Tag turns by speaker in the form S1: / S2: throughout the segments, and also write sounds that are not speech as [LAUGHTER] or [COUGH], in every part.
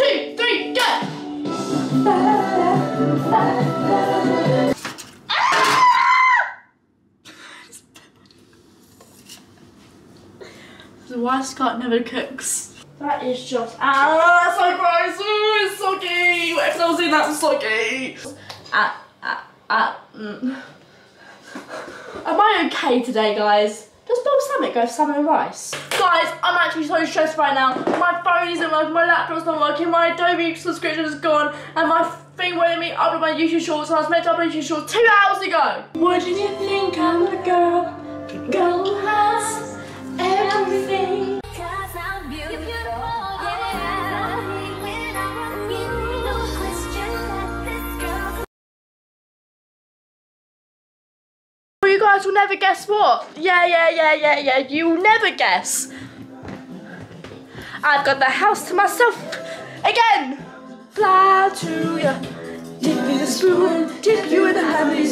S1: two, three, go! The why Scott never cooks. That is just ah, that's so gross. Ooh, it's soggy. Whatever that was in that was soggy. Ah, ah, ah. Mm. Am I okay today, guys? Does Bob go for salmon and rice? Guys, I'm actually so stressed right now. My phone isn't working, my laptop's not working, my Adobe subscription is gone, and my thing won't let me upload my YouTube shorts, and I was meant to upload YouTube shorts two hours ago. What did you think I'm the girl? The girl has everything. Guys will never guess what. Yeah, yeah, yeah, yeah, yeah. You will never guess. I've got the house to myself again. Fly to ya, dip in the spoon, dip you in the honey.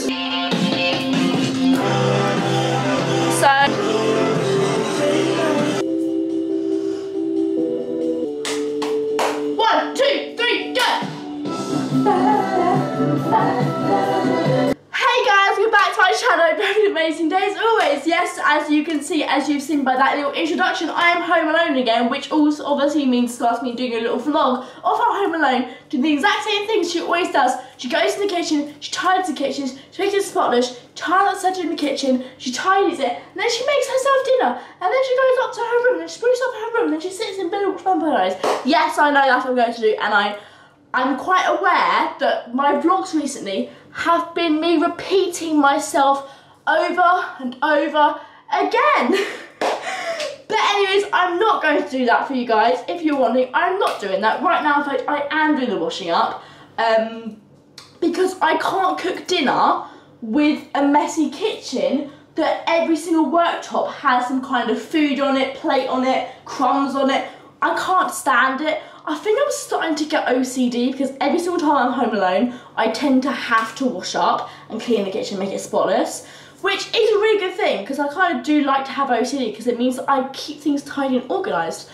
S1: Amazing day as always. Yes, as you can see, as you've seen by that little introduction, I am home alone again, which also obviously means starts me doing a little vlog of our home alone, doing the exact same things she always does. She goes to the kitchen, she tidies the kitchen, she makes it spotless, Charlotte's set in the kitchen, she tidies it, and then she makes herself dinner, and then she goes up to her room, and she spruces up her room, and then she sits in bed watches Vampire Diaries. Yes, I know that's what I'm going to do, and I I'm quite aware that my vlogs recently have been me repeating myself over and over again. [LAUGHS] but anyways, I'm not going to do that for you guys. If you're wondering, I'm not doing that. Right now, in fact, I am doing the washing up. Um, because I can't cook dinner with a messy kitchen that every single worktop has some kind of food on it, plate on it, crumbs on it. I can't stand it. I think I'm starting to get OCD because every single time I'm home alone, I tend to have to wash up and clean the kitchen, make it spotless, which is a really good thing because I kind of do like to have OCD because it means that I keep things tidy and organised.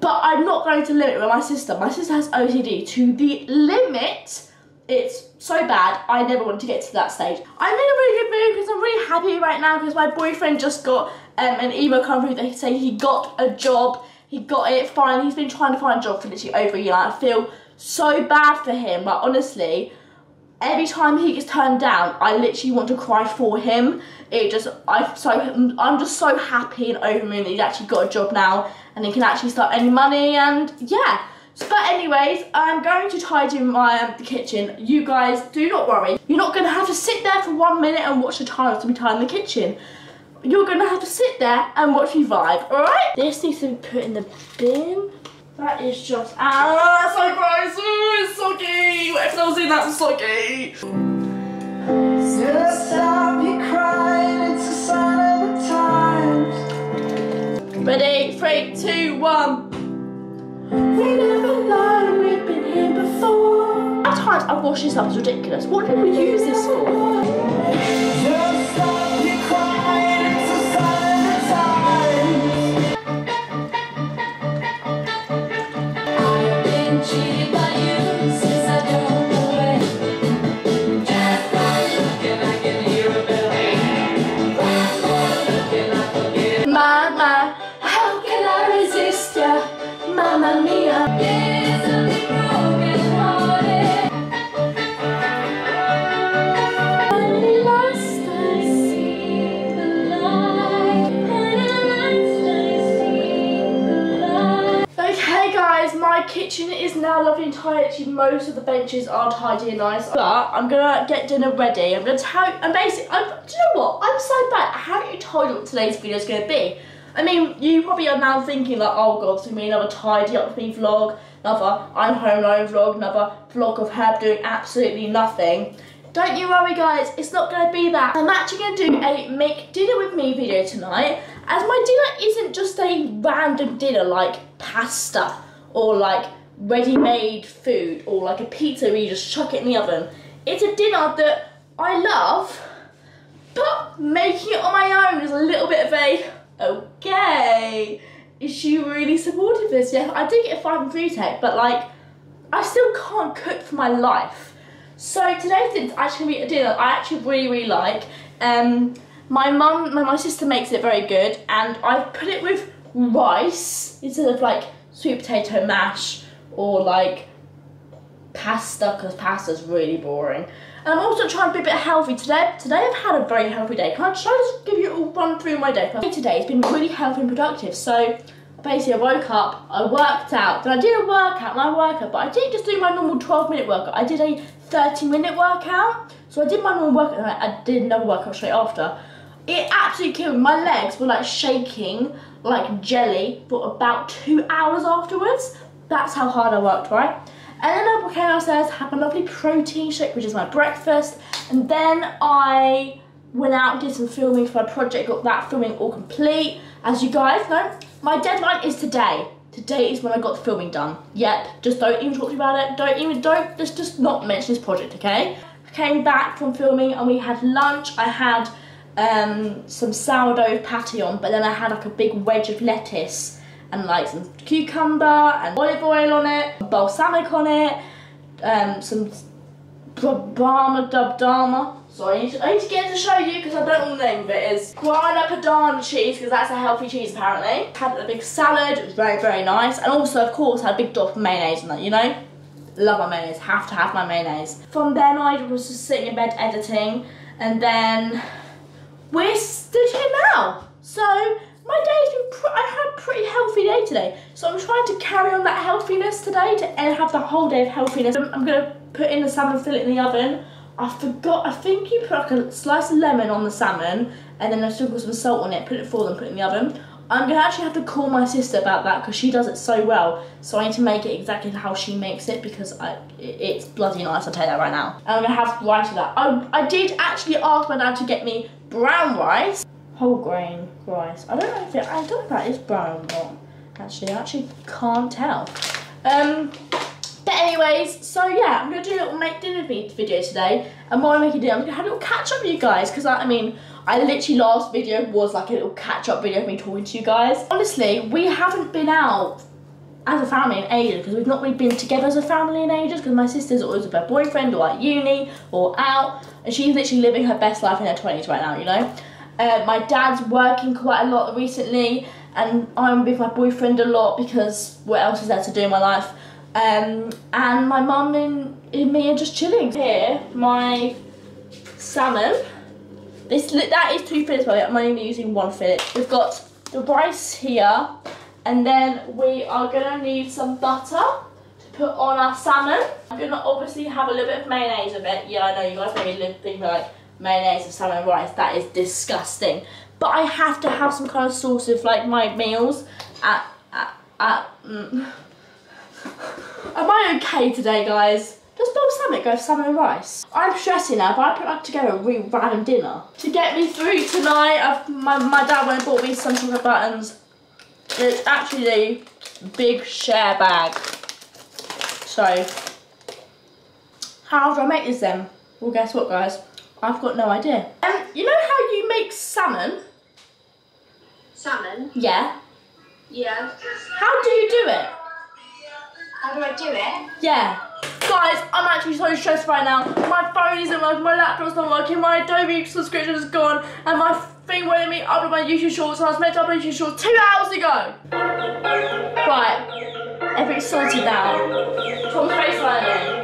S1: But I'm not going to limit with my sister. My sister has OCD to the limit. It's so bad, I never want to get to that stage. I'm in a really good mood because I'm really happy right now because my boyfriend just got um, an email come through that saying he got a job he got it finally. He's been trying to find a job for literally over a year. I feel so bad for him, but honestly, every time he gets turned down, I literally want to cry for him. It just, I so, I'm just so happy and over moon that he's actually got a job now and he can actually start earning money and yeah. So, but anyways, I'm going to tidy my um, the kitchen. You guys, do not worry. You're not going to have to sit there for one minute and watch the tiles to be tidying the kitchen you're gonna have to sit there and watch me vibe, alright? This needs to be put in the bin. That is just, ah, so gross, Ooh, it's soggy. Whatever that was in that was soggy.
S2: So stop crying, it's a sign of the times.
S1: Ready, three, two, one. We never learned we've been here before. At times I've washed this up, it's ridiculous. What did we use this for? Now lovely and tidy. Most of the benches are tidy and nice. But I'm gonna get dinner ready. I'm gonna tell you, and basically, I'm, do you know what? I'm so bad. I haven't told you what today's video is gonna be. I mean, you probably are now thinking like, oh god, it's gonna be another tidy up with me vlog, another I'm home alone vlog, another vlog of her doing absolutely nothing. Don't you worry guys, it's not going to be that. I'm actually going to do a make dinner with me video tonight as my dinner isn't just a random dinner like pasta or like ready-made food or like a pizza where you just chuck it in the oven. It's a dinner that I love but making it on my own is a little bit of a okay. Is she really supportive of this? Yeah, I did get a five and three tech, but like I still can't cook for my life. So today's dinner actually a dinner I actually really really like. Um, my mum, my, my sister makes it very good, and I've put it with rice instead of like sweet potato mash or like pasta because pasta's really boring. And I'm also trying to be a bit healthy today. Today I've had a very healthy day. Can I try to just give you a run through my day? Today has been really healthy and productive. So basically I woke up, I worked out, then I did a workout I workout, but I didn't just do my normal 12 minute workout. I did a 30 minute workout. So I did my normal workout and I, I did another workout straight after. It absolutely killed me. My legs were like shaking like jelly for about two hours afterwards. That's how hard I worked, right? And then I came downstairs, had my lovely protein shake, which is my breakfast, and then I went out and did some filming for my project, got that filming all complete. As you guys know, my deadline is today. Today is when I got the filming done. Yep, just don't even talk to me about it. Don't even, don't, just, just not mention this project, okay? I came back from filming and we had lunch. I had um, some sourdough patty on, but then I had like a big wedge of lettuce and like some cucumber and olive oil on it, balsamic on it, um, some Brahma Dub Dharma. Sorry, I need, to, I need to get it to show you because I don't know the name of it. Is Grana Padano cheese because that's a healthy cheese apparently. Had a big salad, it was very very nice, and also of course had a big dot of mayonnaise in that. You know, love my mayonnaise. Have to have my mayonnaise. From then I was just sitting in bed editing, and then we're stood here now. So my day's been, pr- I had a pretty healthy day today. So I'm trying to carry on that healthiness today to and have the whole day of healthiness. I'm, I'm gonna put in the salmon fillet in the oven. I forgot, I think you put like a slice of lemon on the salmon and then I sprinkle some salt on it, put it for them, put it in the oven. I'm gonna actually have to call my sister about that because she does it so well. So I need to make it exactly how she makes it because I, it's bloody nice. I'll tell you that right now. And I'm gonna have rice with that. I, I did actually ask my dad to get me brown rice, whole grain rice. I don't know if it, I don't know if is brown or not. Actually, I actually can't tell. Um, but anyways, so yeah, I'm gonna do a little make dinner vi- video today, and while I'm making dinner, I'm gonna have a little catch up with you guys because I, I mean, I literally last video was like a little catch up video of me talking to you guys. Honestly, we haven't been out as a family in ages because we've not really been together as a family in ages because my sister's always with her boyfriend or at uni or out, and she's literally living her best life in her 20s right now, you know. Uh, my dad's working quite a lot recently, and I'm with my boyfriend a lot because what else is there to do in my life? Um, and my mum and, and me are just chilling. Here, my salmon. This that is two fillets, but. I'm only using one fillet. We've got the rice here, and then we are gonna need some butter to put on our salmon. I'm gonna obviously have a little bit of mayonnaise with it. Yeah, I know you guys maybe think like mayonnaise and salmon rice. That is disgusting. But I have to have some kind of sauce with like my meals. At at at. Mm. [LAUGHS] Am I okay today, guys? Does balsamic go with salmon and rice? I'm stressing now, but I put like together a random dinner. To get me through tonight, I've, my, my dad went and bought me some chocolate buttons. It's actually a big share bag. So, how do I make this then? Well, guess what, guys? I've got no idea. Um, you know how you make salmon?
S3: Salmon?
S1: Yeah.
S3: Yeah.
S1: How do you do it?
S3: How do I do it?
S1: Yeah. Guys, I'm actually so stressed right now. My phone isn't working, my laptop's not working, my Adobe subscription is gone, and my thing won't let me upload my YouTube shorts, and I was meant to upload YouTube shorts two hours ago. Right. Everything's sorted now. Tom's face learning.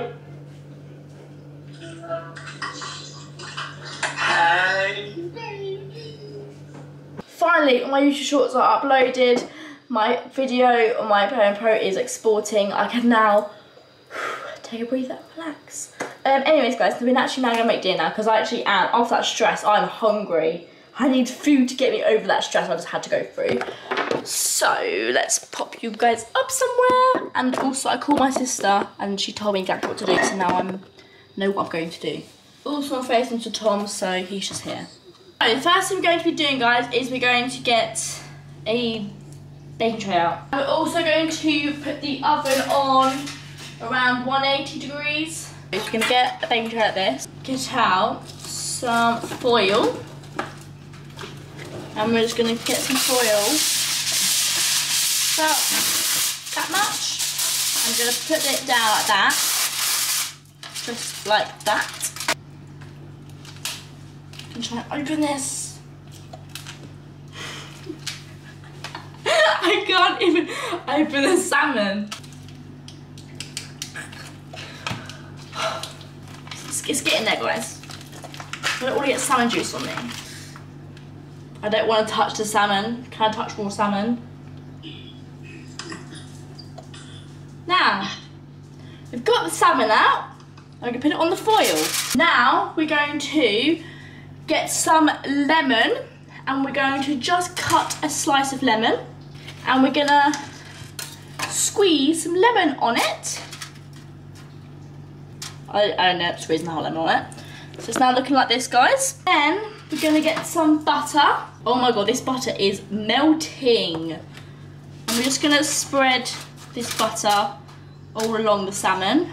S1: Finally, my YouTube shorts are uploaded. My video on my iPhone Pro is exporting. I can now [SIGHS] take a breather, and relax. Um, anyways, guys, we're actually now gonna make dinner because I actually am after that stress. I'm hungry. I need food to get me over that stress I just had to go through. So let's pop you guys up somewhere. And also, I called my sister and she told me exactly what to do. So now I'm know what I'm going to do also my facing to Tom, so he's just here. So the first thing we're going to be doing, guys, is we're going to get a baking tray out. We're also going to put the oven on around 180 degrees. We're going to get a baking tray like this, get out some foil, and we're just going to get some foil So, that much. I'm going to put it down like that, just like that. I'm to open this. I can't even open the salmon. It's, it's getting there, guys. I don't want to get salmon juice on me. I don't want to touch the salmon. Can I touch more salmon? Now, we've got the salmon out. I'm going to put it on the foil. Now, we're going to get some lemon and we're going to just cut a slice of lemon and we're gonna squeeze some lemon on it. I, I don't know, squeezing the whole lemon on it. So it's now looking like this, guys. Then we're gonna get some butter. Oh my God, this butter is melting. And we're just gonna spread this butter all along the salmon.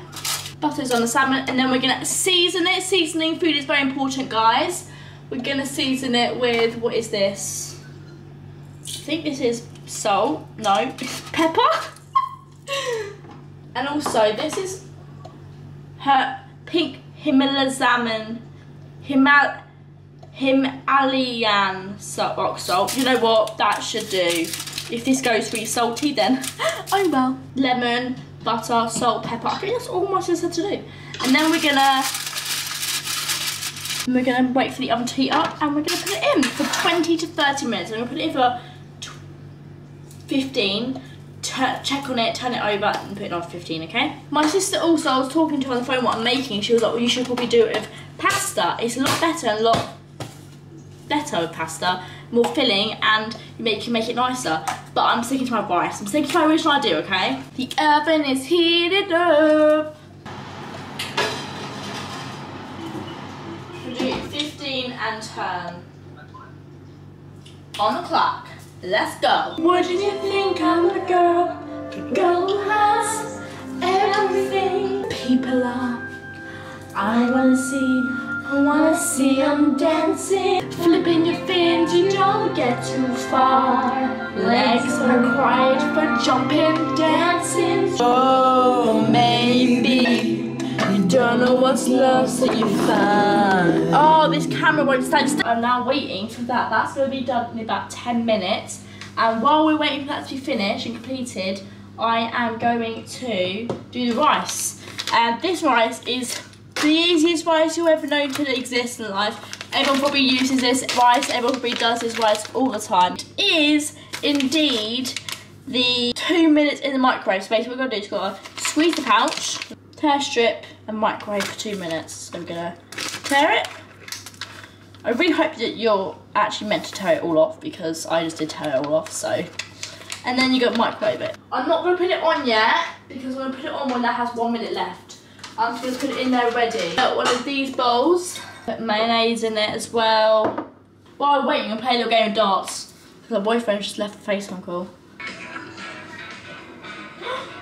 S1: Butter's on the salmon, and then we're gonna season it. Seasoning food is very important, guys. We're gonna season it with, what is this? I think this is salt, no, [LAUGHS] pepper. and also this is her pink Himalaya salmon, Himal Himalayan salt, rock salt. You know what, that should do. If this goes really salty then, [LAUGHS] oh well. Lemon, butter, salt, pepper. I think that's all my sister to do. And then we're gonna and we're gonna wait for the oven to heat up and we're gonna put it in for 20 to 30 minutes. I'm gonna put it in for 15, check on it, turn it over and put it on 15, okay? My sister also, I was talking to her on the phone what I'm making, she was like, well you should probably do it with pasta. It's a lot better, a lot better with pasta, more filling and you make you make it nicer. But I'm sticking to my vice. I'm sticking to my original idea, okay? The oven is heated up. and turn on the clock. Let's go. Wouldn't you think I'm a girl? The girl has everything. People are. I wanna see. I wanna see I'm dancing. Flipping your fins, you don't get too far. Legs are quiet for jumping, dancing. Oh, maybe. Don't know what's lost that you found. Oh, this camera won't stand still. I'm now waiting for that. That's going to be done in about 10 minutes. And while we're waiting for that to be finished and completed, I am going to do the rice. And this rice is the easiest rice you've ever known to exist in life. Everyone probably uses this rice, everyone probably does this rice all the time. It is indeed the two minutes in the microwave. So basically what we're gonna do is going to squeeze the pouch, tear strip, and microwave for two minutes. So I'm gonna tear it. I really hope that you're actually meant to tear it all off because I just did tear it all off, so. And then you go microwave it. I'm not gonna put it on yet because I'm gonna put it on when that has one minute left. I'm just gonna put it in there ready. Got one of these bowls, put mayonnaise in it as well. While I'm waiting, I'm playing a little game of darts. Because my boyfriend just left the Facebook call. [GASPS]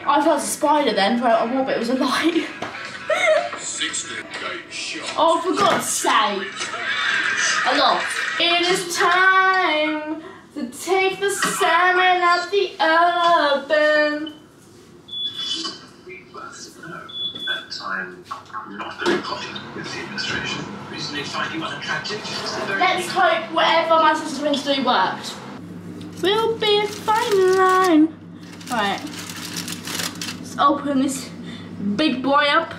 S1: I felt a spider then, but I wore, but it was a light. [LAUGHS] Oh, for God's sake. Hello. It is time to take the salmon out the oven.
S4: At time, not with the administration. Recently.
S1: Let's hope whatever my sister wants to do worked. We'll be a fine line. Right. Let's open this big boy up.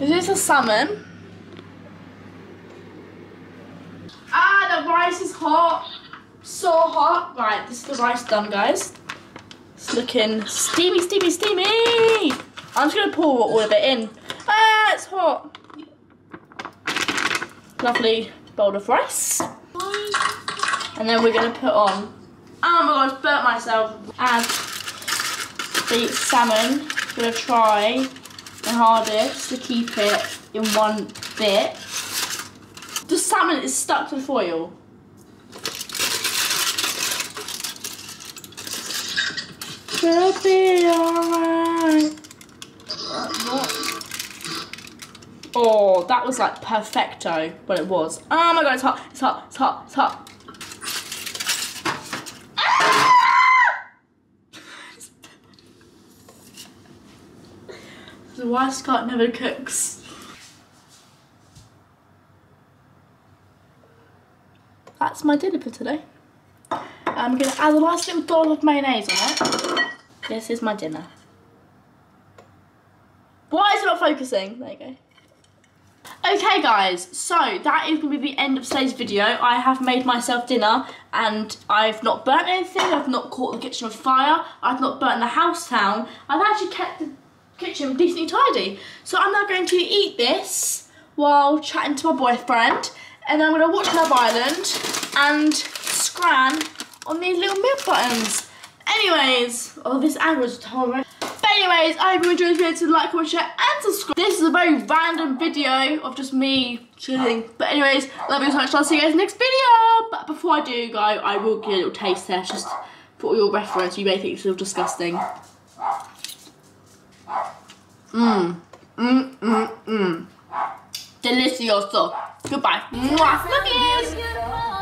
S1: This is a salmon. Ah, the rice is hot. So hot. Right, this is the rice done, guys. It's looking steamy, steamy, steamy. I'm just going to pour all of it in. Ah, it's hot. Lovely bowl of rice. And then we're going to put on, oh my gosh, burnt myself. And the salmon. Going to try the hardest to keep it in one bit. The salmon is stuck to the foil. It'll be alright. Oh, that was like perfecto, but it was. Oh my god, it's hot, it's hot, it's hot, it's hot. So why Scott never cooks? That's my dinner for today. I'm gonna add a nice little dollop of mayonnaise on it. This is my dinner. Why is it not focusing? There you go. Okay guys, so that is going to be the end of today's video. I have made myself dinner and I've not burnt anything, I've not caught the kitchen on fire, I've not burnt the house down. I've actually kept the kitchen decently tidy. So I'm now going to eat this while chatting to my boyfriend and I'm going to watch Love Island and scran on these little milk buttons. Anyways, oh this angle is horrible. But anyways, I hope you enjoyed this video. So like, comment, share, and subscribe. This is a very random video of just me chilling. But anyways, love you so much. I'll see you guys next video. But before I do go, I will give you a little taste test just for your reference. You may think it's a little disgusting. Mmm. Mmm, mmm, mmm. Delicioso. Goodbye. Mwah. Love
S5: yeah.